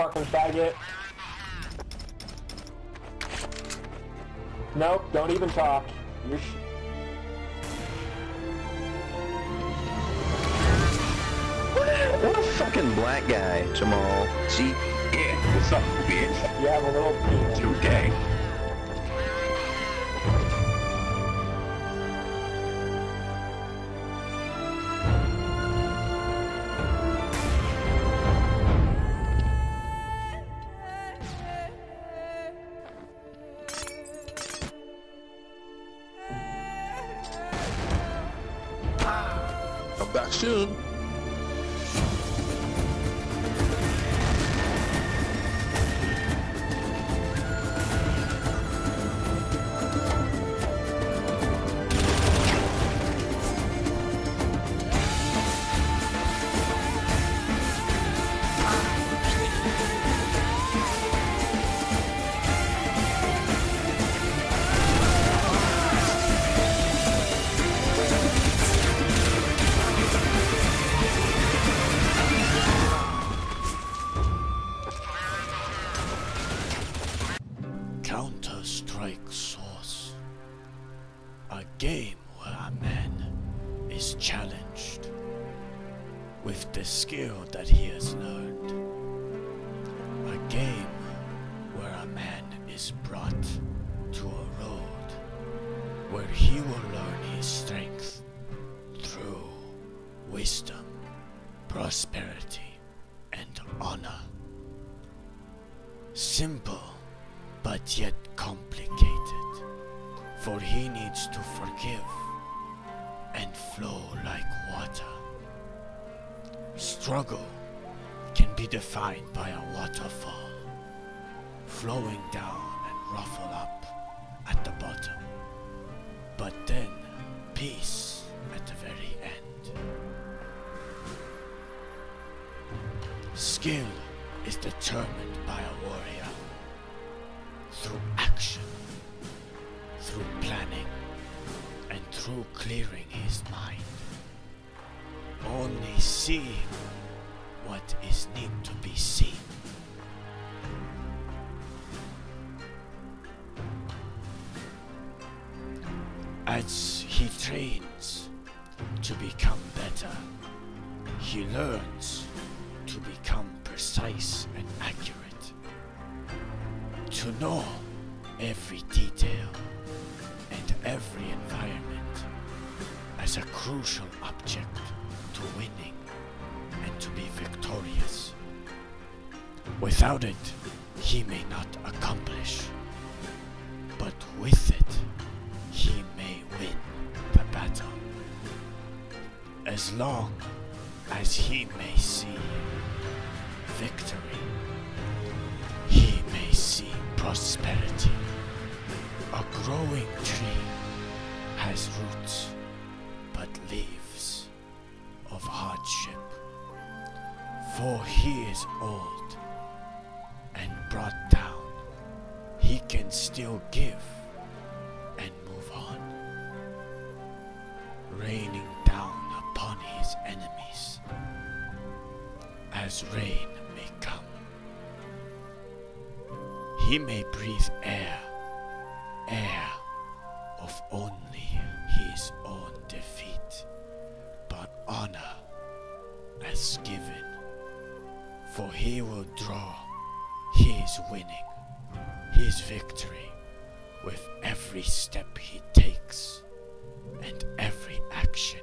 fucking faggot. Nope, don't even talk. You're sh- What a fucking black guy, Jamal. See? Yeah, what's up, bitch? you have a little. Too gay. Soon. Counter Strike Source. A game where a man is challenged with the skill that he has learned. A game where a man is brought to a road where he will learn his strength through wisdom, prosperity, and honor. Simple but yet complicated. For he needs to forgive and flow like water. Struggle can be defined by a waterfall, flowing down and ruffle up at the bottom, but then peace at the very end. Skill is determined by a warrior through action, through planning, and through clearing his mind. Only seeing what is need to be seen. As he trains to become better, he learns to become precise and accurate to know every detail and every environment as a crucial object to winning and to be victorious. Without it, he may not accomplish, but with it, he may win the battle. As long as he may see victory prosperity. A growing tree has roots but leaves of hardship. For he is old and brought down. He can still give and move on, raining down upon his enemies as rain He may breathe air, air of only his own defeat, but honor as given, for he will draw his winning, his victory, with every step he takes and every action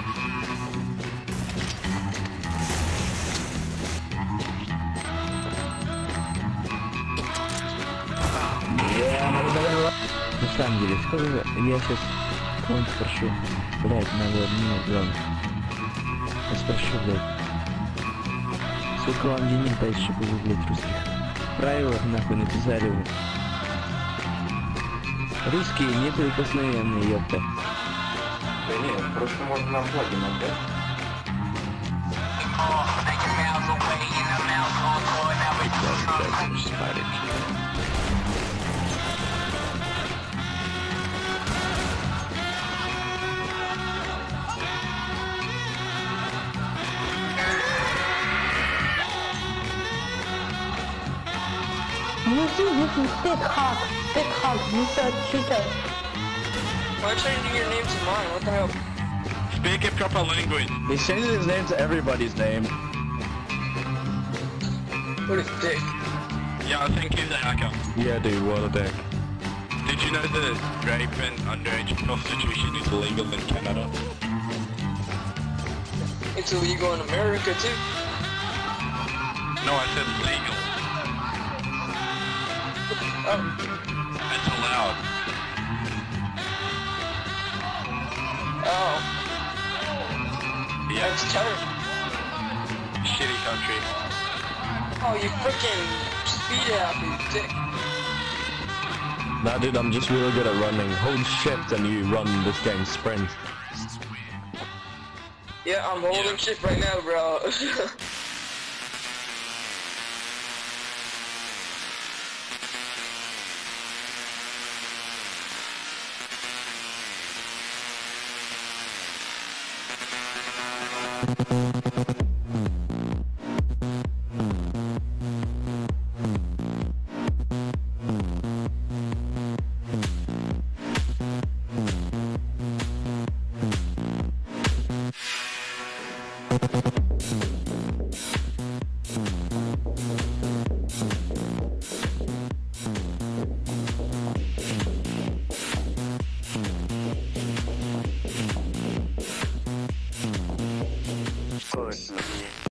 На самом деле, сколько я сейчас кого-нибудь спрошу, блядь, надо одну главное. Я спрошу, блядь. Сколько вам денег дать, чтобы вы, блядь, русских правилах нахуй написали вы? Русские неприкосновенные, ёпта. Да нет, просто можно нам плагин отдать. You see, this is thick hawk. Thick hawk. You said Chica. Why changing your name to mine? What the hell? Speak a proper language. He's changing his name to everybody's name. What is dick? Yeah, I think he's a hacker. Yeah, dude, what a dick. Did you know that rape and underage prostitution is illegal in Canada? It's illegal in America too. No, I said legal. Oh, It's allowed. oh, Yeah, that's terrible. shitty country. Oh, you freaking speed happy dick. Nah, dude, I'm just really good at running. Hold shift and you run this game sprint. Yeah, I'm holding Yeah. shit right now, bro.